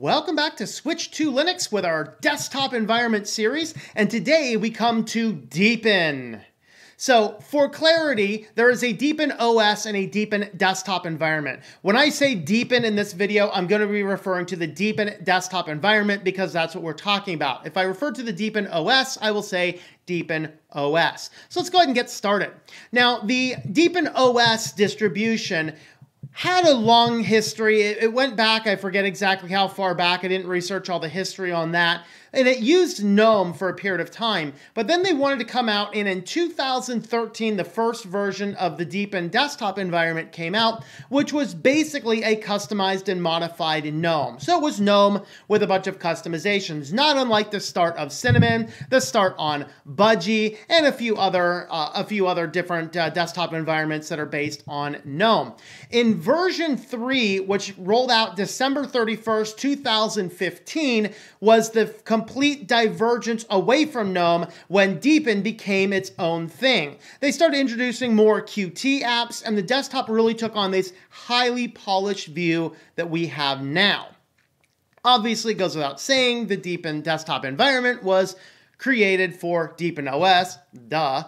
Welcome back to Switched to Linux with our desktop environment series, and today we come to Deepin. So, for clarity, there is a Deepin OS and a Deepin desktop environment. When I say Deepin in this video, I'm going to be referring to the Deepin desktop environment because that's what we're talking about. If I refer to the Deepin OS, I will say Deepin OS. So let's go ahead and get started. Now, the Deepin OS distribution had a long history. It, it, went back, I forget exactly how far back. I didn't research all the history on that and it used GNOME for a period of time. But then they wanted to come out, and in 2013, the first version of the Deepin desktop environment came out, which was basically a customized and modified GNOME. So it was GNOME with a bunch of customizations, not unlike the start of Cinnamon, the start on Budgie, and a few other uh, a few other different uh, desktop environments that are based on GNOME. In version 3, which rolled out December 31st, 2015, was the complete divergence away from GNOME when Deepin became its own thing. They started introducing more Qt apps, and the desktop really took on this highly polished view that we have now. Obviously, it goes without saying, the Deepin desktop environment was created for Deepin OS, duh.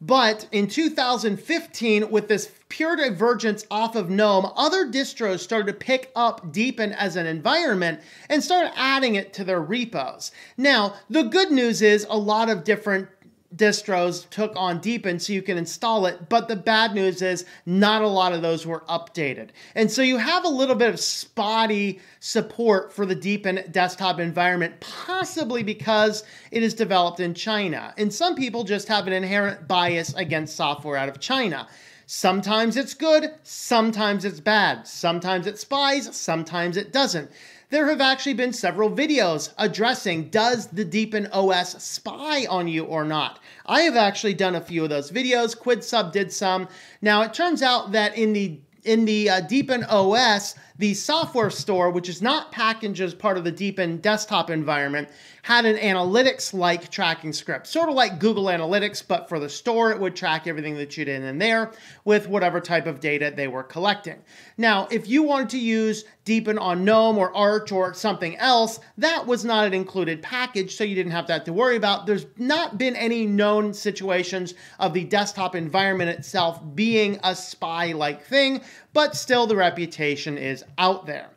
But in 2015, with this pure divergence off of GNOME, other distros started to pick up Deepin as an environment and started adding it to their repos. Now, the good news is a lot of different distros took on Deepin so you can install it, but the bad news is not a lot of those were updated. And so you have a little bit of spotty support for the Deepin desktop environment, possibly because it is developed in China. And some people just have an inherent bias against software out of China. Sometimes it's good, sometimes it's bad. Sometimes it spies, sometimes it doesn't there have actually been several videos addressing does the Deepin OS spy on you or not. I have actually done a few of those videos. Quidsup did some. Now, it turns out that in the in the uh, Deepin OS, the software store, which is not packaged as part of the Deepin desktop environment, had an analytics like tracking script, sort of like Google Analytics, but for the store, it would track everything that you did in there with whatever type of data they were collecting. Now, if you wanted to use Deepin on GNOME or Arch or something else, that was not an included package, so you didn't have that to worry about. There's not been any known situations of the desktop environment itself being a spy like thing, but still the reputation is out there.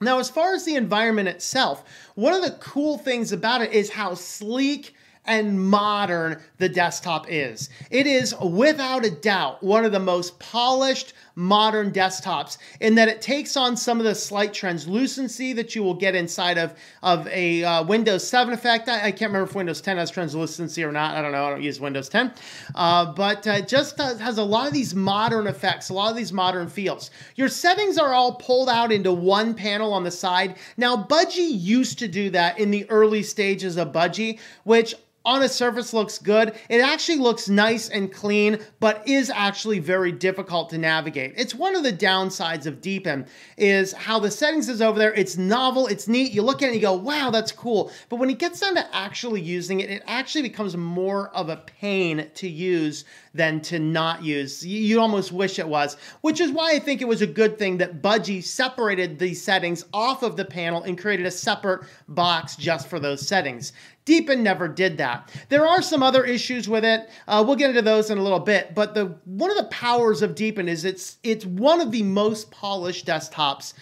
Now, as far as the environment itself, one of the cool things about it is how sleek and modern the desktop is. It is without a doubt one of the most polished modern desktops in that it takes on some of the slight translucency that you will get inside of, of a uh, Windows 7 effect. I, I, can't remember if Windows 10 has translucency or not. I don't know. I don't use Windows 10. Uh, but uh, just has a lot of these modern effects, a lot of these modern feels. Your settings are all pulled out into one panel on the side. Now, Budgie used to do that in the early stages of Budgie, which on a surface looks good. It actually looks nice and clean, but is actually very difficult to navigate. It's one of the downsides of Deepin is how the settings is over there. It's novel, it's neat. You look at it and you go, wow, that's cool. But when it gets down to actually using it, it actually becomes more of a pain to use than to not use. You almost wish it was, which is why I think it was a good thing that Budgie separated these settings off of the panel and created a separate box just for those settings. Deepin never did that. There are some other issues with it. Uh, we'll get into those in a little bit. But the one of the powers of Deepin is it's it's one of the most polished desktops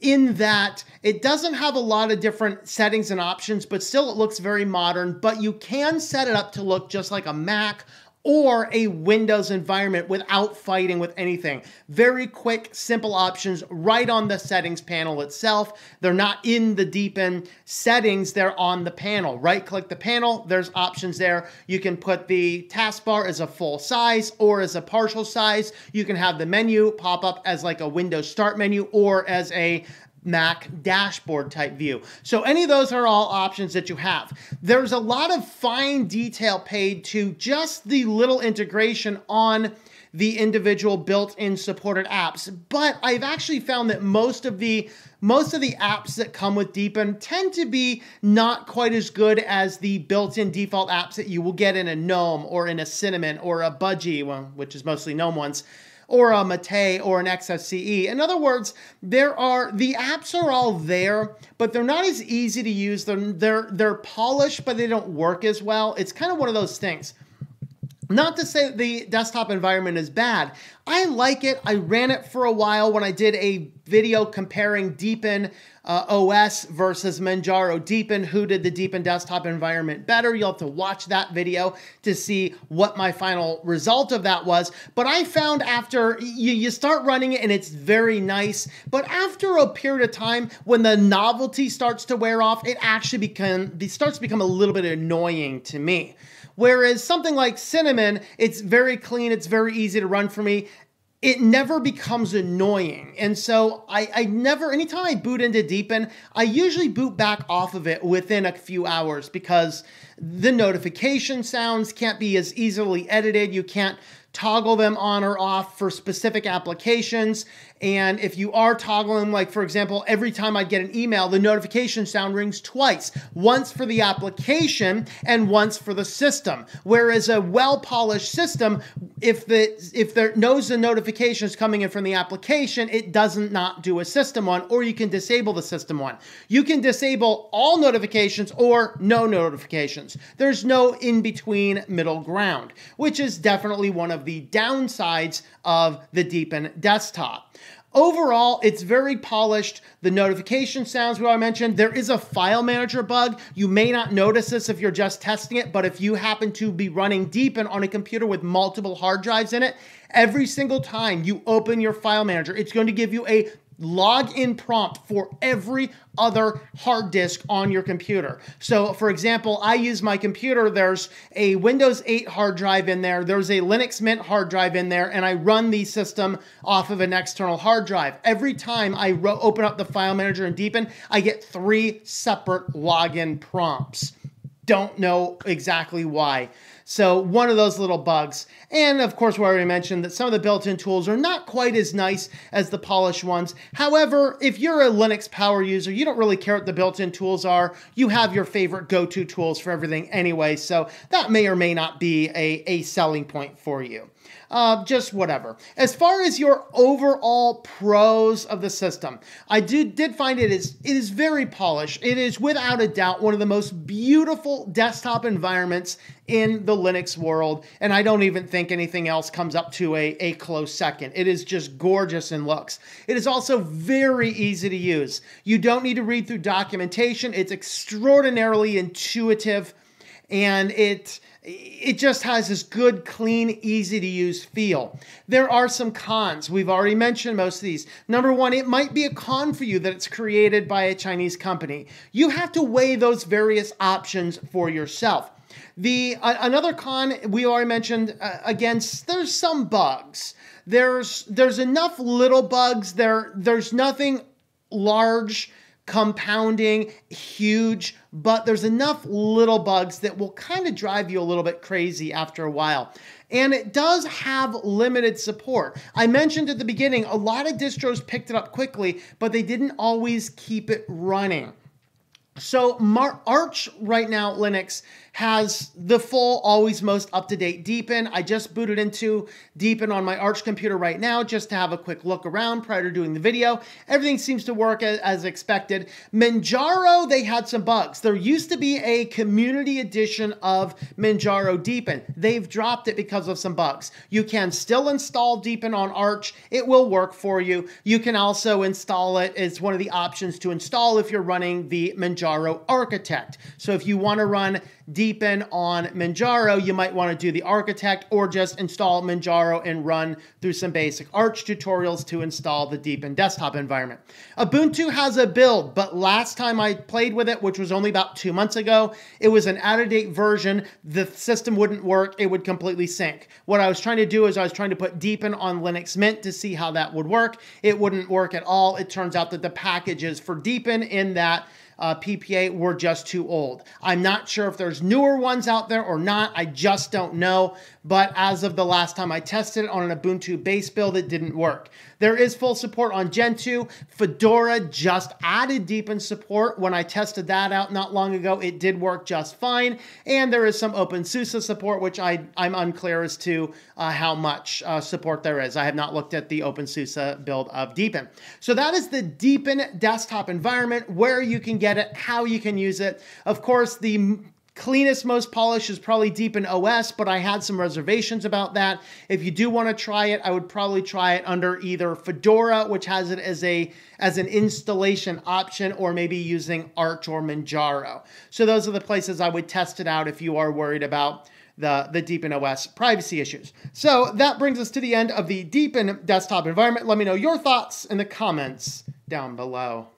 in that it doesn't have a lot of different settings and options, but still it looks very modern. But you can set it up to look just like a Mac or a Windows environment without fighting with anything. Very quick, simple options right on the settings panel itself. They're not in the Deepin settings, they're on the panel. Right click the panel, there's options there. You can put the taskbar as a full size or as a partial size. You can have the menu pop up as like a Windows start menu or as a Mac dashboard type view. So any of those are all options that you have. There's a lot of fine detail paid to just the little integration on the individual built-in supported apps. But I've actually found that most of the most of the apps that come with Deepin tend to be not quite as good as the built-in default apps that you will get in a GNOME or in a Cinnamon or a Budgie, well, which is mostly GNOME ones or a Mate or an XFCE. In other words, there are the apps are all there, but they're not as easy to use. They're they're they're polished, but they don't work as well. It's kind of one of those things. Not to say the desktop environment is bad. I like it. I ran it for a while when I did a video comparing Deepin uh, OS versus Manjaro Deepin. Who did the Deepin desktop environment better? You'll have to watch that video to see what my final result of that was. But I found after you, you start running it and it's very nice, but after a period of time, when the novelty starts to wear off, it actually become, it starts to become a little bit annoying to me. Whereas something like Cinnamon, it's very clean, it's very easy to run for me. It never becomes annoying. And so I, I never, anytime I boot into Deepin, I usually boot back off of it within a few hours because the notification sounds can't be as easily edited. You can't toggle them on or off for specific applications. And if you are toggling, like for example, every time I get an email, the notification sound rings twice once for the application and once for the system. Whereas a well polished system, if the if there knows the notification is coming in from the application, it doesn't not do a system one, or you can disable the system one. You can disable all notifications or no notifications. There's no in between middle ground, which is definitely one of the downsides of the Deepin desktop. Overall, it's very polished. The notification sounds, what I mentioned. There is a file manager bug. You may not notice this if you're just testing it, but if you happen to be running Deepin on a computer with multiple hard drives in it, every single time you open your file manager, it's going to give you a login prompt for every other hard disk on your computer. So, for example, I use my computer, there's a Windows 8 hard drive in there, there's a Linux Mint hard drive in there, and I run the system off of an external hard drive. Every time I open up the file manager and Deepin, I get three separate login prompts. Don't know exactly why. So one of those little bugs. And of course, we already mentioned that some of the built-in tools are not quite as nice as the polished ones. However, if you're a Linux power user, you don't really care what the built-in tools are. You have your favorite go-to tools for everything anyway, so that may or may not be a, a selling point for you uh, just whatever. As far as your overall pros of the system, I did did find it is it is very polished. It is without a doubt one of the most beautiful desktop environments in the Linux world, and I don't even think anything else comes up to a, a close second. It is just gorgeous in looks. It is also very easy to use. You don't need to read through documentation. It's extraordinarily intuitive, and it it just has this good, clean, easy to use feel. There are some cons. We've already mentioned most of these. Number one, it might be a con for you that it's created by a Chinese company. You have to weigh those various options for yourself. The uh, another con we already mentioned uh, against there's some bugs. There's there's enough little bugs there. There's nothing large compounding, huge, but there's enough little bugs that will kind of drive you a little bit crazy after a while. And it does have limited support. I mentioned at the beginning, a lot of distros picked it up quickly, but they didn't always keep it running. So Mar- Arch right now, Linux has the full, always most up to date Deepin. I just booted into Deepin on my Arch computer right now just to have a quick look around prior to doing the video. Everything seems to work as, as expected. Manjaro, they had some bugs. There used to be a community edition of Manjaro Deepin. They've dropped it because of some bugs. You can still install Deepin on Arch, it will work for you. You can also install it as one of the options to install if you're running the Manjaro Architect. So if you want to run Deepin on Manjaro, you might want to do the architect or just install Manjaro and run through some basic Arch tutorials to install the Deepin desktop environment. Ubuntu has a build, but last time I played with it, which was only about two months ago, it was an out-of-date version. The system wouldn't work. It would completely sync. What I was trying to do is I was trying to put Deepin on Linux Mint to see how that would work. It wouldn't work at all. It turns out that the packages for Deepin in that uh, PPA were just too old. I'm not sure if there's newer ones out there or not. I just don't know. But as of the last time I tested it on an Ubuntu base build, it didn't work. There is full support on Gentoo. Fedora just added Deepin support. When I tested that out not long ago, it did work just fine. And there is some OpenSUSE support, which I, I'm unclear as to uh, how much uh, support there is. I have not looked at the OpenSUSE build of Deepin. So that is the Deepin desktop environment, where you can get it, how you can use it. Of course, the cleanest, most polished is probably Deepin OS, but I had some reservations about that. If you do want to try it, I would probably try it under either Fedora, which has it as a as an installation option, or maybe using Arch or Manjaro. So those are the places I would test it out if you are worried about the, the Deepin OS privacy issues. So that brings us to the end of the Deepin desktop environment. Let me know your thoughts in the comments down below.